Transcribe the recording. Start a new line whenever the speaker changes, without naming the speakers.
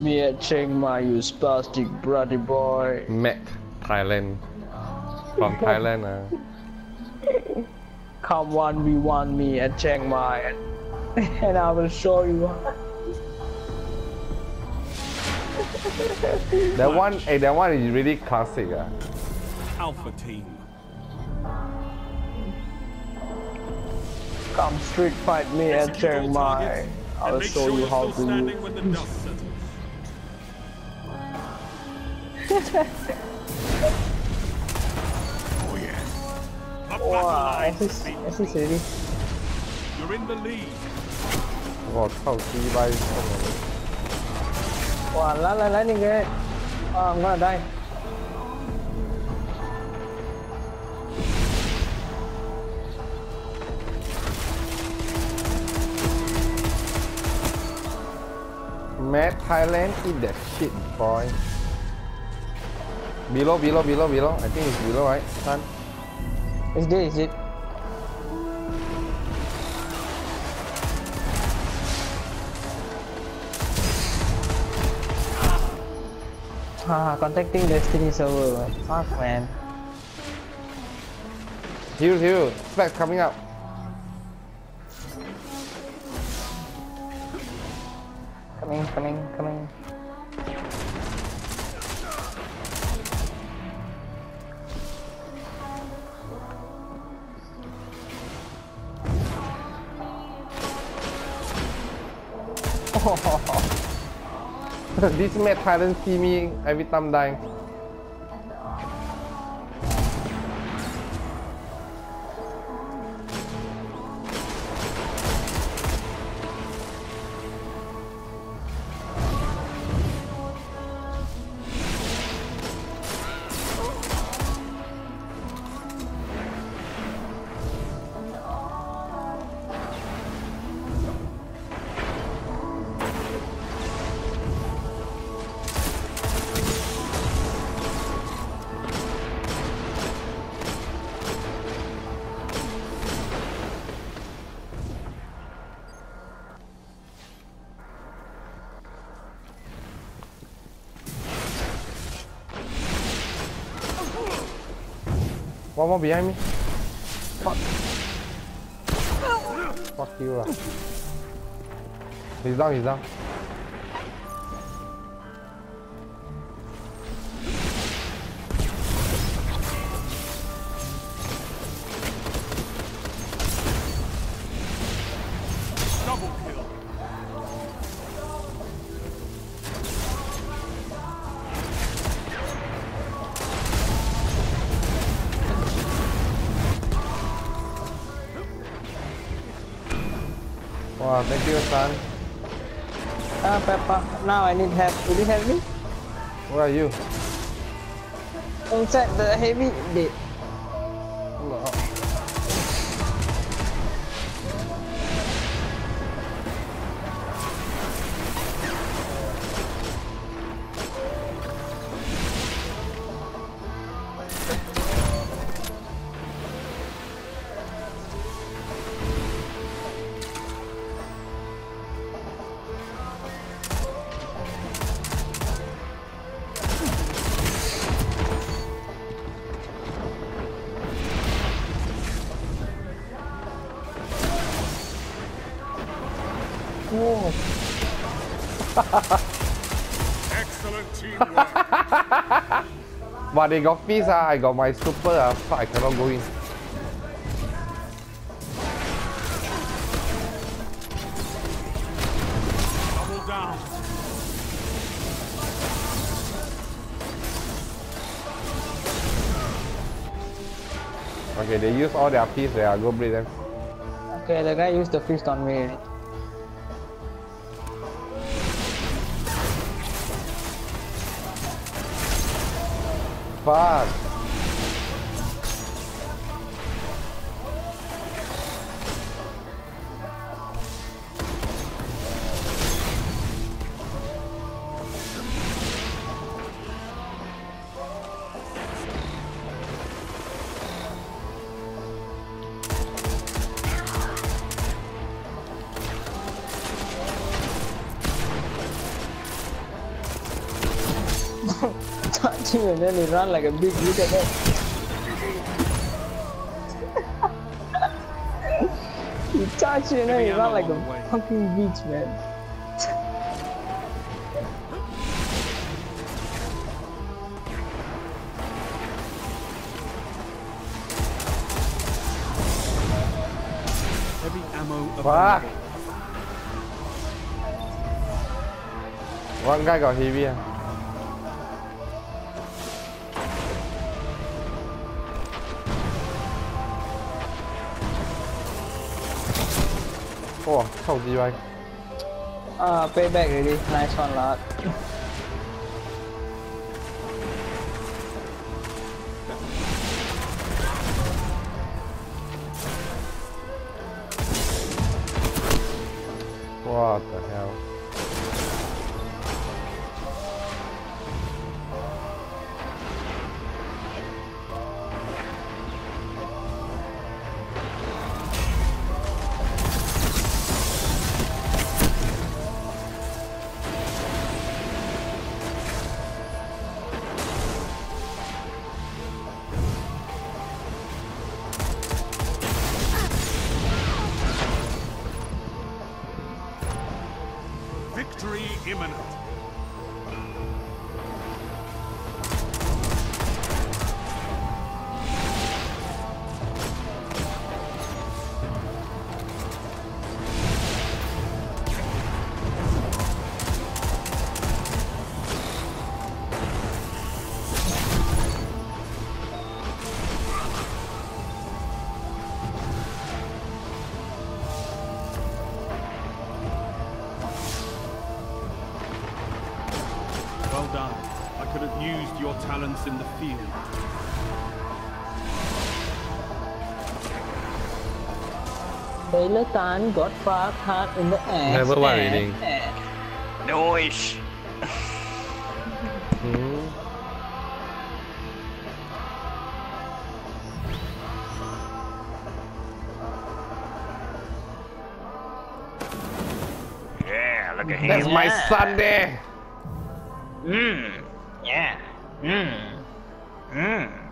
Me at Chiang Mai, you spastic bloody boy.
Mac Thailand from Thailand uh.
Come one we one me at Chiang Mai, and, and I will show you.
that one eh, that one is really classic uh.
Alpha team.
Come street fight me at
Execute
Chiang Mai. I will show
sure
you
you're
how
still
to
oh yeah. The
wow, this is this is Eddie.
You're in the lead.
Wow, how three by someone.
Wow, la la landing it. Oh, I'm gonna die.
Map Thailand in the shit, boy. Below below below below I think it's below right son
Is this is it? Ah, contacting Destiny server. man. Fuck man.
Heal heal Spec coming up
Coming, coming, coming.
this Mad Thailand see me every time dying One more behind me. Fuck. Fuck you lah He's down he's down Wow thank you son
Ah, Peppa. Now I need help. Will you help me?
Where are you?
Inside the heavy dead.
Excellent teamwork.
But they got feast ah, I got my super ah, fuck I cannot go in
Double down.
Okay they use all their piece there, go breed them
okay, the guy used the fist on me. Rapaz. Oh.
Fuck
touching and then he run like a big look at that. he touch you and then he run like
the way.
a fucking beach man.
Heavy ammo
Fuck. One guy got heavy. Oh, how you I...
Uh, payback really. Nice one, lot.
what the hell?
Victory imminent. Done. I could have used your talents in the field.
Taylor Tan got fucked hard in the ass.
Never mind
and-
Noise.
Hmm.
Yeah, look at him.
That's my
Yeah.
Sunday.
Mmm. Yeah. Mmm. Mmm.